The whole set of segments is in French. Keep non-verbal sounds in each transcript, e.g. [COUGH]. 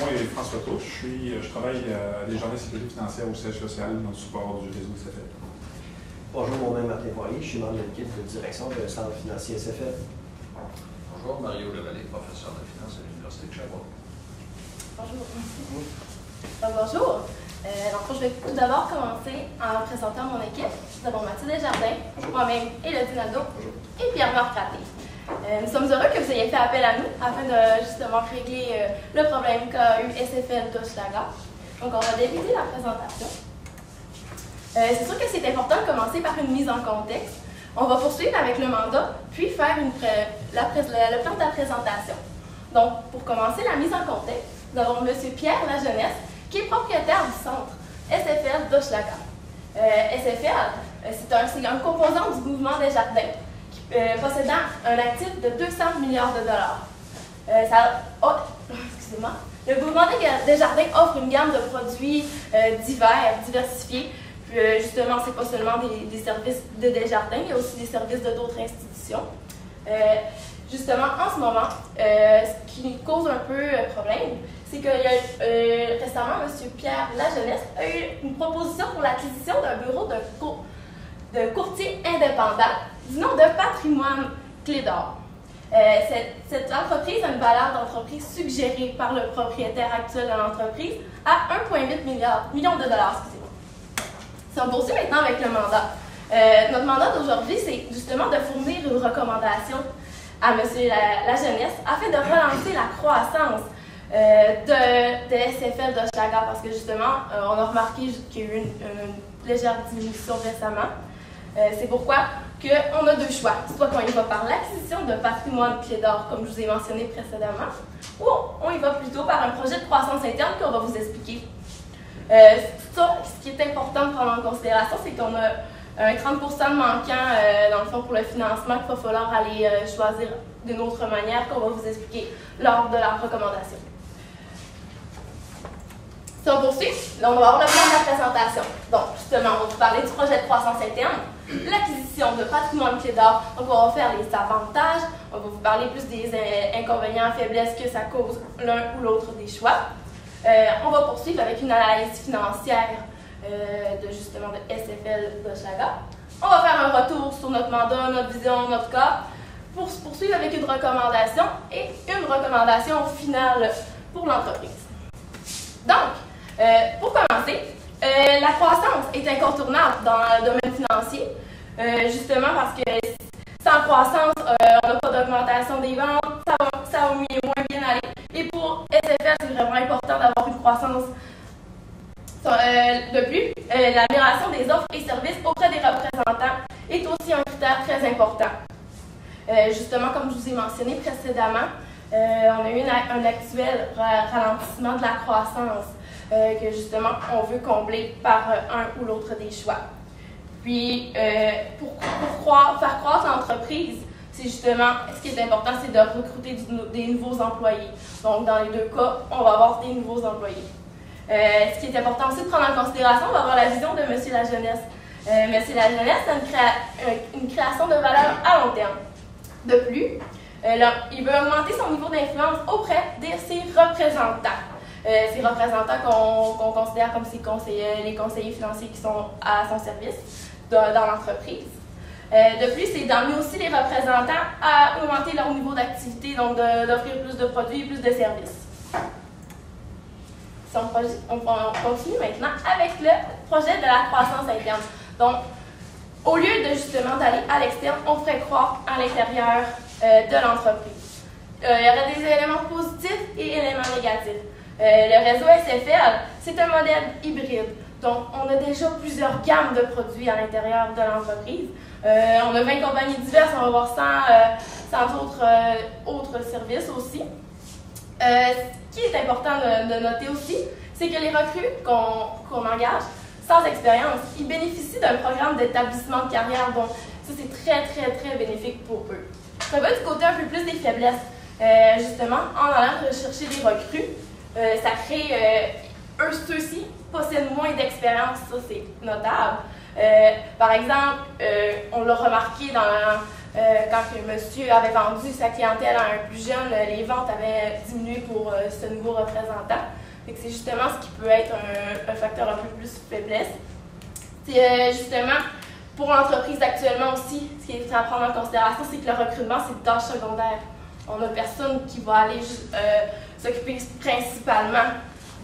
nom est François Touche. Je, suis, je travaille à des journées de sécurité financière au siège social dans le support du réseau SFL. Bonjour, mon nom est Martin Poirier, je suis membre de l'équipe de direction du Centre financier SFL. Bonjour, Mario Levalet, professeur de finance à l'Université de Sherbrooke. Bonjour. Euh, bonjour. Euh, donc, je vais tout d'abord commencer en présentant mon équipe. Nous avons Mathieu Desjardins, moi-même, Elodie Nadeau et Pierre-Marc Raté. Euh, nous sommes heureux que vous ayez fait appel à nous afin de justement régler euh, le problème qu'a eu SFL d'Hochelaga. Donc, on va débuter la présentation. Euh, c'est sûr que c'est important de commencer par une mise en contexte. On va poursuivre avec le mandat, puis faire la le, plan de la présentation. Donc, pour commencer la mise en contexte, nous avons M. Pierre Lajeunesse, qui est propriétaire du centre SFL d'Hochelaga. Euh, SFL, c'est un, un composant du mouvement des jardins, euh, possédant un actif de 200 milliards de dollars. Euh, ça, oh, [LAUGHS] excusez-moi. Le mouvement des, jardins offre une gamme de produits euh, divers, diversifiés. Puis, euh, justement, c'est pas seulement des, services de Desjardins, il y a aussi des services de d'autres institutions. Justement, en ce moment, ce qui cause un peu problème, c'est que récemment, M. Pierre Lajeunesse a eu une proposition pour l'acquisition d'un bureau de, de courtier indépendant du nom de Patrimoine Clé d'Or. Euh, cette, entreprise a une valeur d'entreprise suggérée par le propriétaire actuel de l'entreprise à 1,8 milliard- millions de dollars. Si on poursuit maintenant avec le mandat. Euh, notre mandat d'aujourd'hui, c'est justement de fournir une recommandation à M. La, jeunesse afin de relancer la croissance euh, de, de SFL d'Hochelaga parce que justement, euh, on a remarqué qu'il y a eu une légère diminution récemment. Euh, c'est pourquoi que on a deux choix. Soit qu'on y va par l'acquisition de patrimoine clé d'or, comme je vous ai mentionné précédemment, ou on y va plutôt par un projet de croissance interne qu'on va vous expliquer. Euh, ce qui est important de prendre en considération, c'est qu'on a un 30 de manquant euh, dans le fond pour le financement qu'il va falloir aller euh, choisir d'une autre manière qu'on va vous expliquer lors de la recommandation. Si on poursuit, là, on va avoir le plan de la présentation. Donc, justement, on va vous parler du projet de croissance interne, l'acquisition de patrimoine clé d'or. Donc, on va faire les avantages, on va vous parler plus des euh, inconvénients, faiblesses que ça cause l'un ou l'autre des choix. Euh, on va poursuivre avec une analyse financière euh, de justement de SFL de Chaga. On va faire un retour sur notre mandat, notre vision, notre cas, pour se poursuivre avec une recommandation et une recommandation finale pour l'entreprise. Donc, euh, pour commencer, euh, la croissance est incontournable dans le domaine financier, euh, justement parce que sans croissance, euh, on n'a pas d'augmentation des ventes, ça va, ça va mieux- moins bien aller. Et pour SFL, c'est vraiment important d'avoir une croissance. Euh, de plus, l'amélioration des offres et services auprès des représentants est aussi un critère très important. Justement, comme je vous ai mentionné précédemment, on a eu un actuel ra- ralentissement de la croissance euh, que justement on veut combler par euh, un ou l'autre des choix. Puis, euh, pour, croire- faire croître l'entreprise, c'est justement, ce qui est important, c'est de recruter des nouveaux employés. Donc, dans les deux cas, on va avoir des nouveaux employés. Ce qui est important aussi de prendre en considération, on va avoir la vision de M. La Jeunesse. Euh, M. La Jeunesse, c'est une, créa- une création de valeur à long terme. De plus, il veut augmenter son niveau d'influence auprès de ses représentants. Euh, ces représentants qu'on considère comme ses conseillers, les conseillers financiers qui sont à son service dans l'entreprise. Euh, de plus, c'est d'amener aussi les représentants à augmenter leur niveau d'activité, donc d'offrir plus de produits et plus de services. On, continue maintenant avec le projet de la croissance interne. Donc, au lieu de justement d'aller à l'externe, on ferait croire à l'intérieur euh, de l'entreprise. Euh, il y aurait des éléments positifs et éléments négatifs. Euh, le réseau SFL, c'est un modèle hybride. Donc, on a déjà plusieurs gammes de produits à l'intérieur de l'entreprise. Euh, on a 20 compagnies diverses, on va voir 100, euh, autres, euh, autres services aussi. ce qui est important de, noter aussi, c'est que les recrues qu'on engage, sans expérience, ils bénéficient d'un programme d'établissement de carrière. Donc, ça, c'est très, très, très bénéfique pour eux. Ça va du côté un peu plus des faiblesses. justement, en allant rechercher des recrues, ça crée, eux, ceux-ci possèdent moins d'expérience, ça c'est notable. Euh, par exemple, euh, on l'a remarqué dans, euh, quand le monsieur avait vendu sa clientèle à un plus jeune, les ventes avaient diminué pour ce nouveau représentant. C'est justement ce qui peut être un, facteur un peu plus faiblesse. C'est justement pour l'entreprise actuellement aussi, ce qui est à prendre en considération, c'est que le recrutement, c'est une tâche secondaire. On a personne qui va aller s'occuper principalement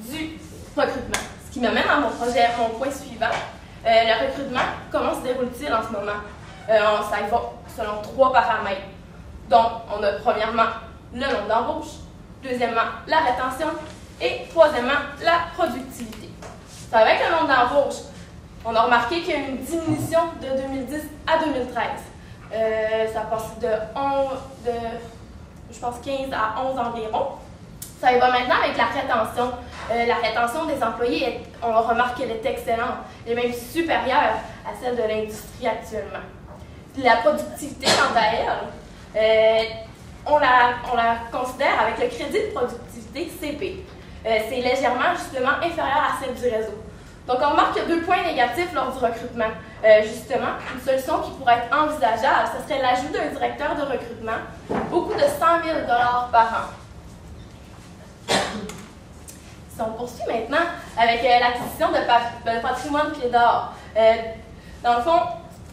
du recrutement. Ce qui m'amène à mon projet, mon point suivant, euh, le recrutement, comment se déroule-t-il en ce moment? Euh, ça va selon trois paramètres. Donc, on a premièrement le nombre d'embauches, deuxièmement la rétention et troisièmement la productivité. Avec le nombre d'embauches, on a remarqué qu'il y a une diminution de 2010 à 2013. Euh, ça passe de, 11, de, je pense, 15 à 11 environ. Ça va maintenant avec la rétention. Euh, la rétention des employés, on remarque qu'elle est excellente. Elle est même supérieure à celle de l'industrie actuellement. La productivité, quant à elle, euh, on, la, on, la, considère avec le crédit de productivité CP. Euh, c'est légèrement, justement, inférieur à celle du réseau. Donc, on remarque deux points négatifs lors du recrutement. justement, une solution qui pourrait être envisageable, ce serait l'ajout d'un directeur de recrutement au coût de 100 000 par an on poursuit maintenant avec euh, l'acquisition de, patrimoine pied d'or. Euh, dans le fond,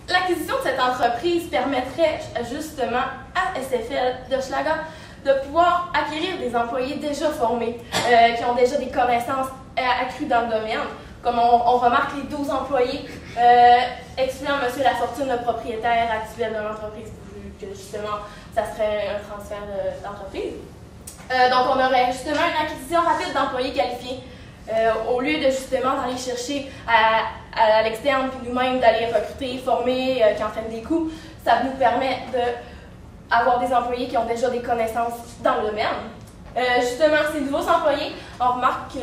l'acquisition de cette entreprise permettrait justement à SFL de Schlager de pouvoir acquérir des employés déjà formés, euh, qui ont déjà des connaissances accrues dans le domaine. Comme on, remarque les 12 employés, excluant M. Lafortune, le propriétaire actuel de l'entreprise, que justement, ça serait un transfert d'entreprise. Euh, donc, on aurait justement une acquisition rapide d'employés qualifiés. Euh, au lieu de justement d'aller chercher à, l'externe, puis nous-mêmes d'aller recruter, former, euh, qui entraînent des coûts, ça nous permet d'avoir des employés qui ont déjà des connaissances dans le domaine. justement, ces nouveaux employés, on remarque que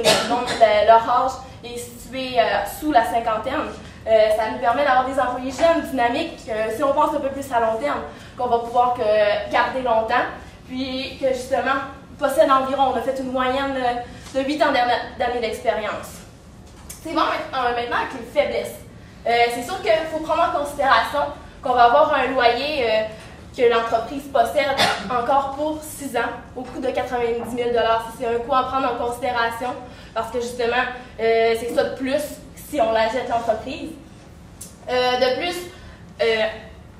leur âge est situé sous la cinquantaine. ça nous permet d'avoir des employés jeunes, dynamiques, si on pense un peu plus à long terme, qu'on va pouvoir garder longtemps, puis que justement, possède environ, on a fait une moyenne de 8 ans d'années d'expérience. C'est bon maintenant avec les faiblesses. Euh, c'est sûr qu'il faut prendre en considération qu'on va avoir un loyer euh, que l'entreprise possède encore pour 6 ans au coût de 90 000 C'est un coût à prendre en considération parce que justement, euh, c'est ça de plus si on la l'entreprise. de plus,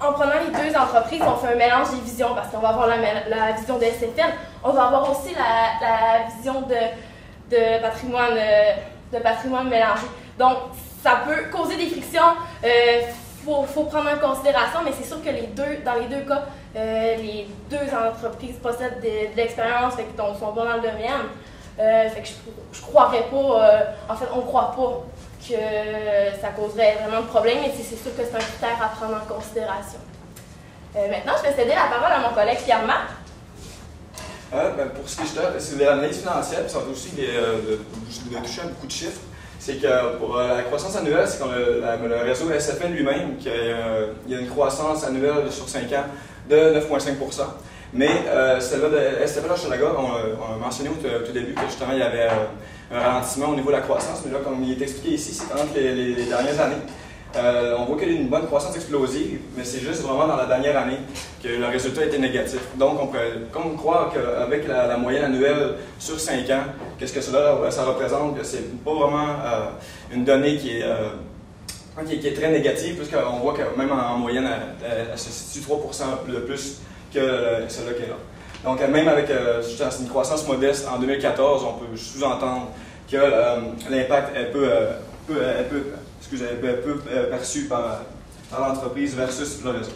en prenant les deux entreprises, on fait un mélange des visions parce qu'on va avoir la, vision de SFL, on va avoir aussi la, vision de, patrimoine, euh, de patrimoine mélangé. Donc, ça peut causer des frictions. Il euh, faut, prendre en considération, mais c'est sûr que les deux, dans les deux cas, euh, les deux entreprises possèdent de, l'expérience, fait sont bons dans le domaine. fait que je, ne croirais pas, en fait, on croit pas que ça causerait vraiment de problème, mais c'est sûr que c'est un critère à prendre en considération. Euh, maintenant, je vais céder la parole à mon collègue Pierre-Marc. Euh, ben, pour ce qui est de l'analyse financière, puis ça va aussi euh, de, toucher à beaucoup de chiffres, c'est que pour la croissance annuelle, c'est qu'on le, réseau SFN lui-même, qui il y a une croissance annuelle sur 5 ans de 9,5 mais euh, celle-là de SFL on, on, a mentionné au, tout début que justement il y avait un ralentissement au niveau de la croissance, mais là, comme il est expliqué ici, c'est entre les, dernières années. Euh, on voit qu'il y a une bonne croissance explosive, mais c'est juste vraiment dans la dernière année que le résultat était négatif. Donc, on peut comme croire qu'avec la, moyenne annuelle sur 5 ans, qu'est-ce que cela ça représente, que c'est pas vraiment euh, une donnée qui est, euh, qui, est très négative, puisqu'on voit que même en, moyenne, elle, se situe 3 de plus que celle-là qui est là. Donc, même avec une croissance modeste en 2014, on peut sous-entendre que euh, l'impact est peu, euh, peu, euh, peu, perçu par, l'entreprise versus le réseau.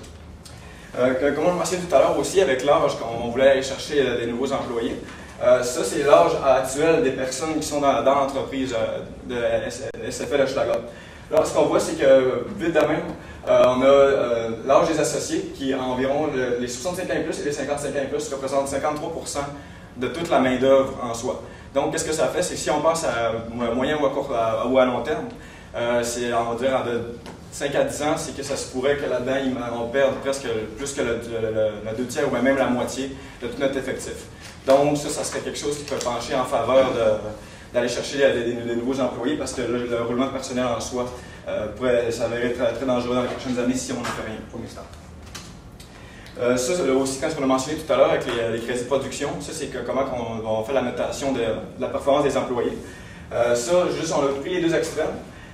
comme on le mentionnait tout à l'heure aussi, avec l'âge, qu'on voulait aller chercher des nouveaux employés, Euh, ça, c'est l'âge actuel des personnes qui sont dans, l'entreprise euh, de SFL Hochelaga. Là, ce qu'on voit, c'est que, vite de même, euh, on a euh, l'âge des associés qui, environ le- les 65 ans et plus et les 55 ans et plus, représentent 53% de toute la main-d'œuvre en soi. Donc, qu'est-ce que ça fait? C'est que si on pense à mo- moyen ou à, court, ou à long terme, euh, c'est, on va dire, de 5 à 10 ans, c'est que ça se pourrait que là-dedans, on perde presque plus que le- le deux tiers ou même la moitié de tout notre effectif. Donc, ça, ça serait quelque chose qui peut pencher en faveur de- d'aller chercher des, nouveaux employés parce que le, le roulement de personnel en soi euh, pourrait s'avérer très, très dangereux dans les prochaines années si on ne fait rien pour l'instant. Euh, ça, aussi, quand on l'a mentionné tout à l'heure avec les, les crédits de production, ça, c'est comment on, fait la notation de, la performance des employés. Euh, ça, juste, on a pris les deux extrêmes.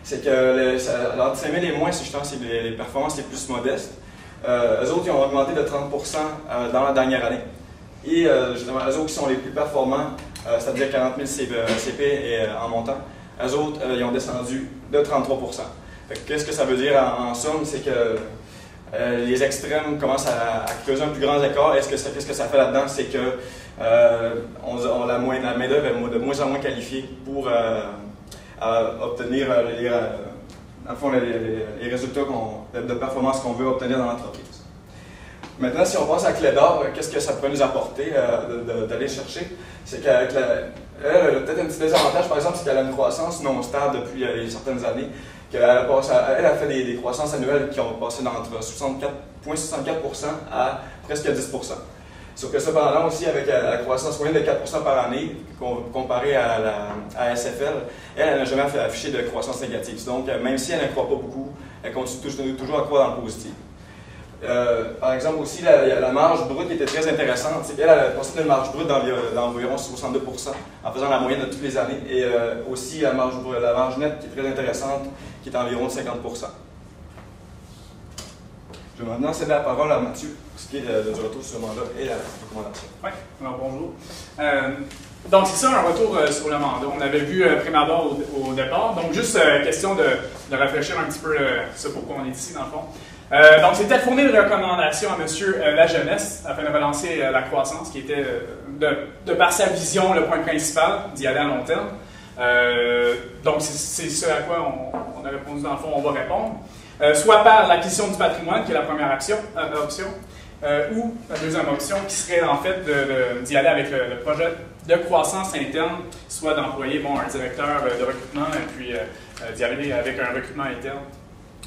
C'est que le, ça, alors, entre 5 000 et moins, c'est justement c'est les, les performances les plus modestes. Euh, eux autres, ils ont augmenté de 30 euh, dans la dernière année. Et euh, justement, eux autres qui sont les plus performants, c'est-à-dire 40 000 CP, et, euh, en montant, eux autres, euh, ils ont descendu de 33 Fait que Qu'est-ce que ça veut dire en, somme? C'est que euh, les extrêmes commencent à, à creuser un plus grand écart. Est-ce que ça- Qu'est-ce que ça fait là-dedans? C'est que on, la, la main-d'œuvre est de moins en moins qualifiée pour obtenir les, résultats de performance qu'on veut obtenir dans l'entreprise. Maintenant, si on pense à Clédor, euh, qu'est-ce que ça pourrait nous apporter euh, d'aller chercher? C'est qu'avec elle, a peut-être un petit désavantage, par exemple, c'est qu'elle a une croissance non stable depuis euh, certaines années. Qu'elle a, elle a fait des, croissances annuelles qui ont passé d'entre 64,64% à presque 10%. Sauf que cependant aussi, avec la croissance moyenne de 4% par année, com- comparée à la SFL, elle, n'a jamais affiché de croissance négative. Donc, même si elle ne croit pas beaucoup, elle continue toujours à croire dans le positif. Euh, par exemple, aussi, la, marge brute qui était très intéressante, qu'elle a passé d'une marge brute d'environ d'environ 62% en faisant la moyenne de toutes les années, et euh, aussi la marge, nette qui est très intéressante, qui est environ de 50% Je vais maintenant céder la parole à Mathieu pour ce qui est de- du retour sur le mandat et la recommandation. Oui, alors bonjour. Euh, donc, c'est ça, un retour euh, sur le mandat. On avait vu euh, prime abord au, au départ. Donc, juste euh, question de, de réfléchir un petit peu euh, ce pourquoi on est ici, dans le fond. Euh, donc, c'était de fournir une recommandation à M. la jeunesse afin de relancer euh, la croissance, qui était, euh, de, par sa vision, le point principal d'y aller à long terme. Euh, donc, c'est ce à quoi on, on a répondu, dans le fond, on va répondre. Euh, soit par l'acquisition du patrimoine, qui est la première euh, option, euh, ou la deuxième option qui serait en fait d'y aller avec le, le projet de croissance interne, soit d'employer bon, un directeur euh, de recrutement et puis euh, euh, d'y aller avec un recrutement interne,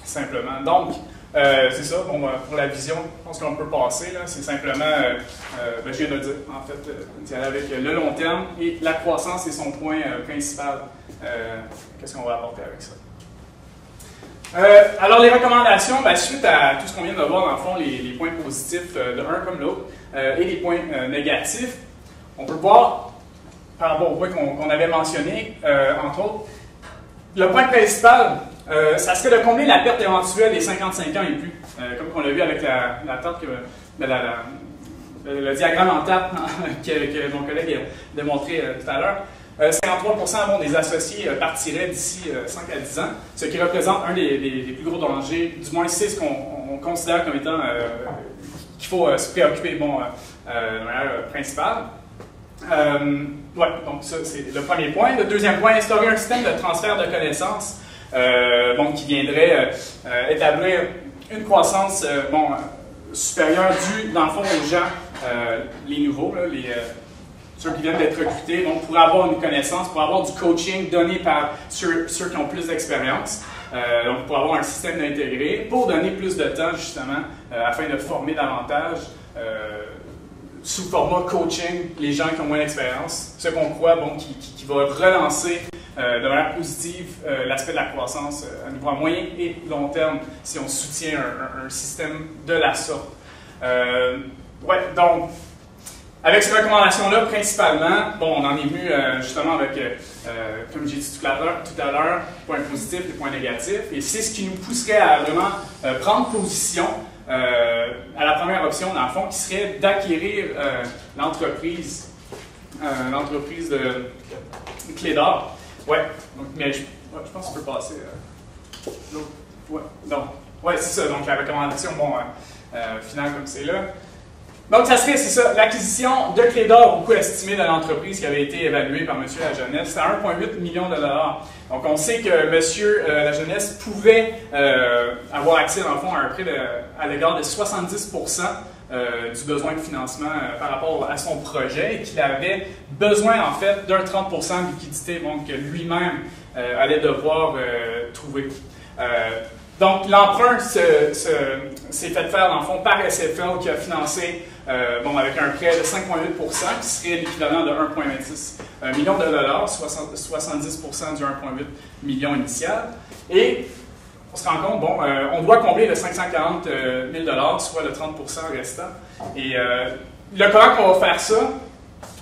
simplement. Donc, euh, c'est ça, euh, pour la vision, je pense qu'on peut passer, c'est simplement, euh, ben, je viens de dire, en fait, avec le long terme et la croissance est son point principal. Qu'est-ce qu'on va apporter avec ça? Alors, les recommandations, ben, suite à tout ce qu'on vient de voir, dans le fond, les, points positifs de un comme l'autre et les points négatifs, on peut voir, par rapport au point qu'on avait mentionné, euh, entre autres, le point principal, euh, ça serait de combler la perte éventuelle des 55 ans et plus, euh, comme on l'a vu avec la, la que, ben, le, diagramme en table [LAUGHS] que, mon collègue a démontré euh, tout à l'heure. Euh, 53 bon, des associés partiraient d'ici euh, 5 à 10 ans, ce qui représente un des, plus gros dangers, du moins c'est ce qu'on on considère comme étant qu'il faut se préoccuper bon, de manière principale. Ouais, donc ça c'est le premier point. Le deuxième point, instaurer un système de transfert de connaissances euh, bon, qui viendrait euh, euh, établir une croissance euh, bon, euh, supérieure due, dans le fond, aux gens, euh, les nouveaux, là, les, euh, ceux qui viennent d'être recrutés, donc pour avoir une connaissance, pour avoir du coaching donné par ceux, qui ont plus d'expérience, euh, donc pour avoir un système intégré, pour donner plus de temps justement, euh, afin de former davantage euh, sous format coaching les gens qui ont moins d'expérience, ce qu'on croit bon, qui, qui- qui va relancer euh, de manière positive euh, l'aspect de la croissance euh, à niveau moyen et long terme si on soutient un, système de la sorte. Ouais, donc avec ces recommandations-là, principalement, bon, on en est venu justement avec, comme j'ai dit tout à l'heure, points positifs et points négatifs. Et c'est ce qui nous pousserait à vraiment prendre position à la première option, dans le fond, qui serait d'acquérir l'entreprise, l'entreprise de Clé. Ouais, donc, mais je, je pense qu'on peut passer. euh, ouais, c'est ça. Donc, la recommandation, bon, euh, euh, finale comme c'est là. Donc, ça serait, c'est ça, l'acquisition de clés d'or au coût estimé de l'entreprise qui avait été évaluée par M. La Jeunesse, c'est 1,8 million de dollars. Donc, on sait que M. Euh, La Jeunesse pouvait euh, avoir accès, dans le fond, à un prêt de, à l'égard de 70% euh, du besoin de financement par rapport à son projet et qu'il avait besoin, en fait, d'un 30 de liquidité, donc que lui-même euh, allait devoir trouver. donc, l'emprunt s'est fait faire, dans le fond, par SFL qui a financé euh, bon, avec un prêt de 5,8% qui serait l'équivalent de 1,26 million de dollars, 70% du 1,8 million initial. Et on se rend compte, bon, euh, on doit combler le 540 000 euh, soit le 30% restant. Et le comment qu'on va faire ça,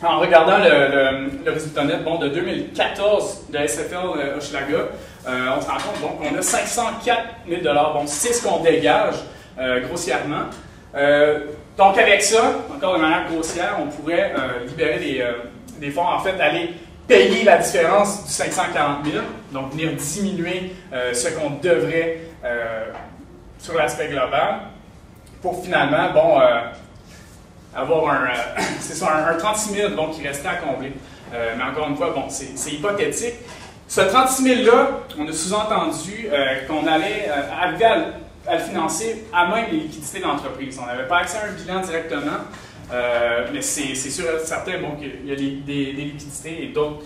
en regardant le, résultat net bon, de 2014 de SFL Hochelaga, on se rend compte bon, qu'on a 504 000 Bon, c'est ce qu'on dégage grossièrement. Donc, avec ça, encore de manière grossière, on pourrait euh, libérer des, euh, des, fonds, en fait, aller payer la différence du 540 000, donc venir diminuer euh, ce qu'on devrait sur l'aspect global, pour finalement, bon, avoir un, [COUGHS] c'est un, un, 36 000 donc, qui restait à combler. mais encore une fois, bon, c'est hypothétique. Ce 36 000-là, on a sous-entendu qu'on allait arriver à le financer à même les liquidités de l'entreprise. On n'avait pas accès à un bilan directement, euh, mais c'est sûr certain bon, qu'il y a des, liquidités et d'autres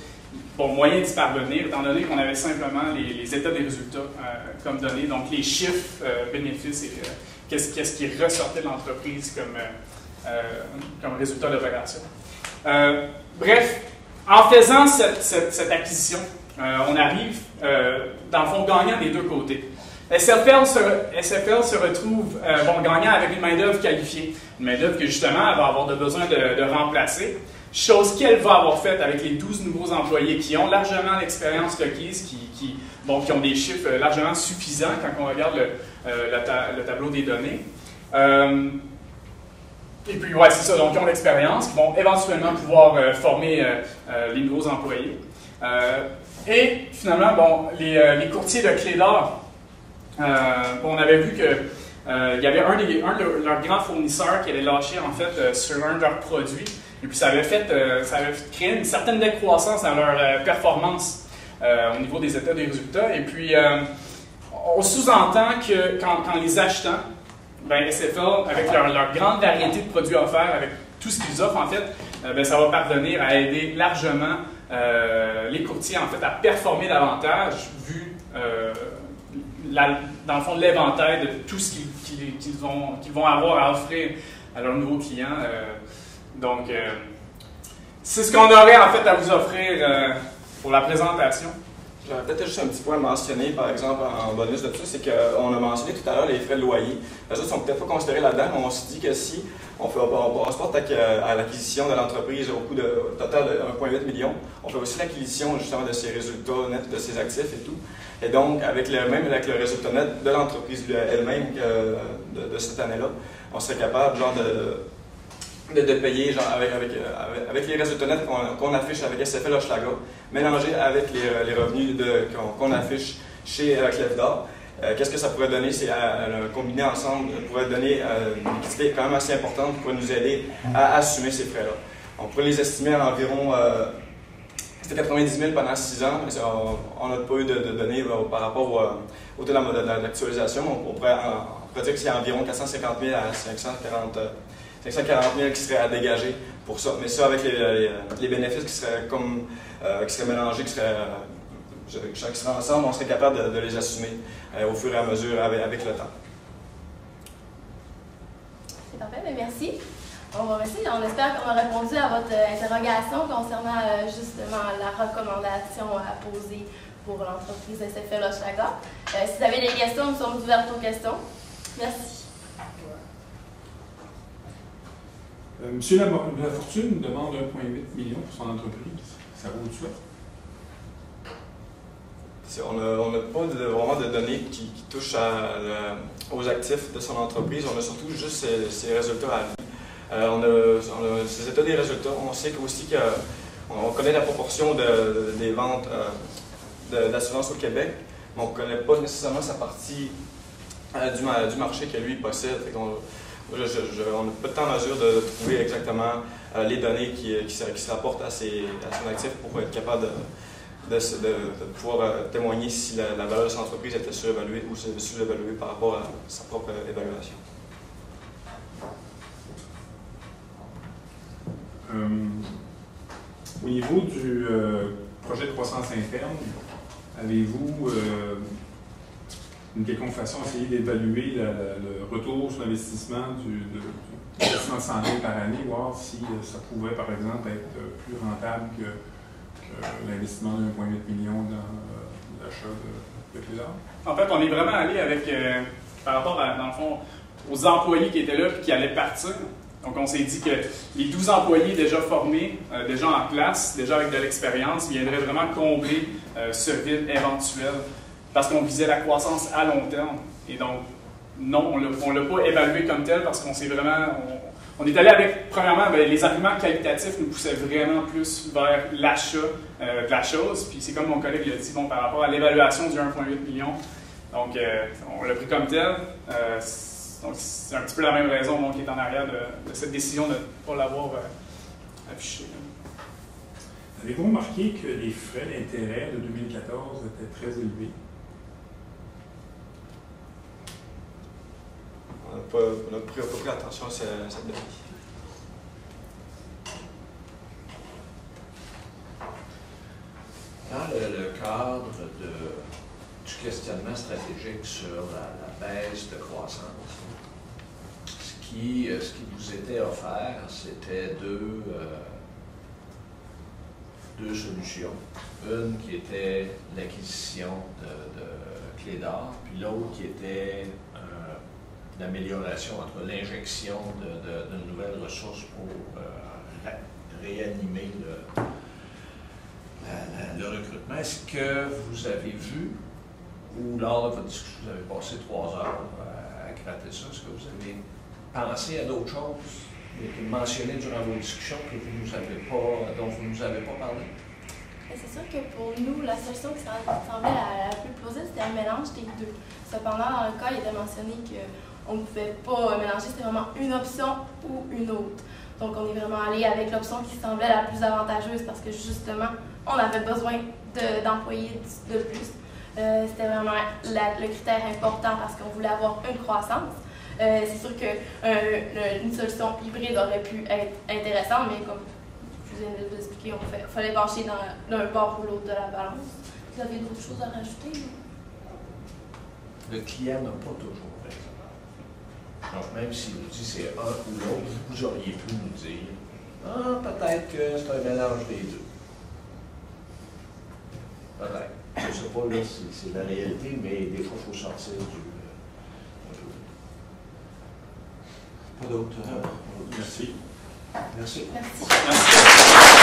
bon, moyens d'y parvenir, étant donné qu'on avait simplement les, états des résultats euh, comme données, donc les chiffres, euh, bénéfices et qu'est-ce qui ressortait de l'entreprise comme, comme résultat d'opération. bref, en faisant cette, acquisition, on arrive, dans le fond, gagnant des deux côtés. SFL se, retrouve euh, bon, gagnant avec une main-d'œuvre qualifiée. Une main-d'œuvre que justement, elle va avoir besoin de, remplacer. Chose qu'elle va avoir faite avec les 12 nouveaux employés qui ont largement l'expérience requise, qui, bon, qui ont des chiffres largement suffisants quand on regarde le, euh, le, tableau des données. Euh, et puis, ouais, c'est ça. Donc, ils ont l'expérience, qui vont éventuellement pouvoir former les nouveaux employés. et finalement, bon, les, courtiers de clés d'or euh, on avait vu que euh, il y avait un, de leurs grands fournisseurs qui avait lâché en fait euh, sur un de leurs produits. Et puis ça avait fait, ça avait créé une certaine décroissance dans leur performance au niveau des états des résultats. Et puis on sous-entend que quand, les achetants, ben, SFL, avec leur, grande variété de produits offerts, avec tout ce qu'ils offrent en fait, ben, ça va parvenir à aider largement les courtiers en fait à performer davantage vu dans le fond, l'éventail de tout ce qu'ils vont, vont, avoir à offrir à leurs nouveaux clients. Euh, donc, euh, c'est ce qu'on aurait en fait à vous offrir euh, pour la présentation. J'aurais peut-être juste un petit point à mentionner, par exemple, en bonus de tout ça, c'est qu'on a mentionné tout à l'heure les frais de loyer. Les autres sont peut-être pas considérés là-dedans, mais on se dit que si on, fait, on, porte à, l'acquisition de l'entreprise au coût de, total de 1,8 million, on fait aussi l'acquisition justement de ses résultats nets, de ses actifs et tout. Et donc, avec le, même avec le résultat net de l'entreprise elle-même de, cette année-là, on serait capable genre, de, de, payer genre, avec, avec, avec, les résultats nets qu'on affiche avec SFL Hochelaga, mélangés avec les, les revenus qu'on affiche chez euh, Clefdor. Euh, Qu'est-ce que ça pourrait donner? C'est combiner ensemble, pourrait donner euh, une liquidité quand même assez importante pour nous aider à assumer ces frais-là. On pourrait les estimer à environ euh, c'était 90 000 pendant 6 ans. On n'a pas eu de, données par rapport au, au taux d'actualisation. On, pourrait, dire que c'est environ 450 000 à 540, 540 000 qui seraient à dégager pour ça. Mais ça, avec les, bénéfices qui seraient, comme, euh, qui mélangés, qui seraient, qui ensemble, on serait capable de, les assumer euh, au fur et à mesure avec, le temps. C'est parfait, merci. On va On espère qu'on a répondu à votre euh, interrogation concernant justement la recommandation à poser pour l'entreprise SFL Oshaga. Si vous avez des questions, nous sommes ouverts aux questions. Merci. Monsieur la, Fortune demande 1,8 million pour son entreprise. Ça vaut du on n'a pas vraiment de données qui, touchent aux actifs de son entreprise. On a surtout juste ses, résultats à vie. Euh, on, a, ces états des résultats. On sait aussi qu'on connaît la proportion des ventes euh, d'assurance au Québec, mais on ne connaît pas nécessairement sa partie euh, du, marché que lui possède. On n'a pas en mesure de, trouver exactement euh, les données qui, se, qui se rapportent à, son actif pour être capable de, pouvoir euh, témoigner si la, valeur de son entreprise était surévaluée ou sous-évaluée par rapport à sa propre évaluation. Euh, au niveau du euh, projet de croissance interne, avez-vous euh, une quelconque façon essayé d'évaluer le retour sur l'investissement du, de, du investissement de 100 000 par année, voir si euh, ça pouvait, par exemple, être euh, plus rentable que, l'investissement de 1,8 million dans euh, l'achat de, de Clésar? En fait, on est vraiment allé avec, par rapport dans le fond, aux employés qui étaient là et qui allaient partir. Donc, on s'est dit que les 12 employés déjà formés, déjà en place, déjà avec de l'expérience, viendraient vraiment combler ce vide éventuel parce qu'on visait la croissance à long terme. Et donc, non, on ne l'a pas évalué comme tel parce qu'on s'est vraiment. On, est allé avec, premièrement, ben, les arguments qualitatifs nous poussaient vraiment plus vers l'achat euh, de la chose. Puis c'est comme mon collègue l'a dit, bon, par rapport à l'évaluation du 1,8 million. Donc, euh, on l'a pris comme tel. Euh, donc, c'est un petit peu la même raison qui est en arrière de, de cette décision de ne pas l'avoir euh, affiché. Avez-vous remarqué que les frais d'intérêt de 2014 étaient très élevés? Pas, on pris, pas pris attention à ce- cette. Dans le, cadre du questionnement stratégique sur la, baisse de croissance, ce qui, euh, ce qui vous était offert, c'était deux, euh, deux solutions. Une qui était l'acquisition de, de clés d'or, puis l'autre qui était euh, l'amélioration entre l'injection de, nouvelles ressources pour euh, ré- réanimer le, recrutement. Est-ce que vous avez vu, ou lors de votre discussion, vous avez passé trois heures à, à gratter ça, est-ce que vous avez pensé à d'autres choses qui ont été mentionnées durant vos discussions que vous nous avez pas, dont vous ne nous avez pas parlé? C'est sûr que pour nous, la solution qui sem- semblait la, plus plausible, c'était un mélange des deux. Cependant, dans le cas, il était mentionné qu'on ne pouvait pas mélanger, c'était vraiment une option ou une autre. Donc, on est vraiment allé avec l'option qui semblait la plus avantageuse parce que justement, on avait besoin de- d'employés de, plus. Euh, c'était vraiment la- le critère important parce qu'on voulait avoir une croissance. Euh, c'est sûr qu'une solution hybride aurait pu être intéressante, mais comme je viens de vous expliquer, il fallait pencher dans l'un bord ou l'autre de la balance. Vous avez d'autres choses à rajouter? ou? Le client n'a pas toujours raison. Donc, même s'il vous dit c'est un ou l'autre, vous auriez pu nous dire Ah, peut-être que c'est un mélange des deux. Peut-être. Je ne sais pas, là, c'est c'est la réalité, mais des fois, il faut sortir du. euh, Pas euh, pas d'autres. Merci. Merci. Merci. Merci.